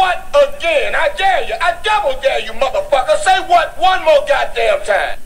what again? I dare you. I double dare you, motherfucker. Say what one more goddamn time.